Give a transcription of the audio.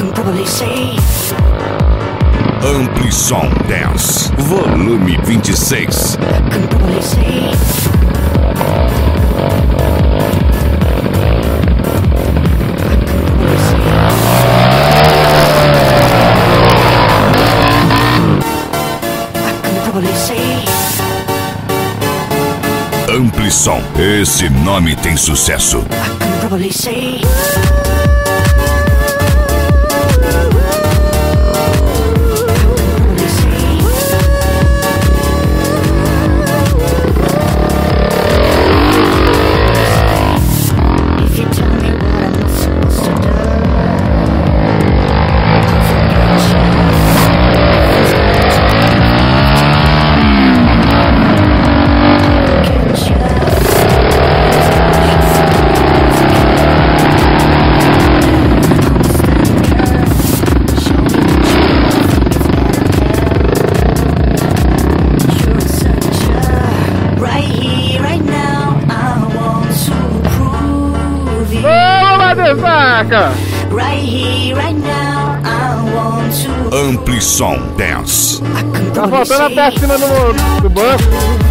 can probably say Amplison Dance, volume 26. I can probably say Amplison, esse nome tem sucesso. I can Ô, motherfucker! Right here, right now, I want to. Amplisson Dance. Tá faltando até acima do, do banco.